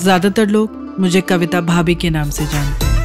ज़्यादातर लोग मुझे कविता भाभी के नाम से जानते हैं।